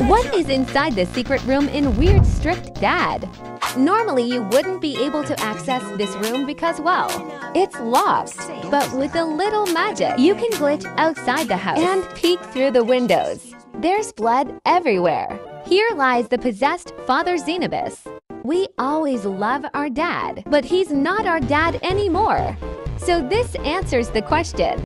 What is inside the secret room in Weird Strict Dad? Normally, you wouldn't be able to access this room because, well, it's locked. But with a little magic, you can glitch outside the house and peek through the windows. There's blood everywhere. Here lies the possessed Father Xenobus. We always love our dad, but he's not our dad anymore. So this answers the question.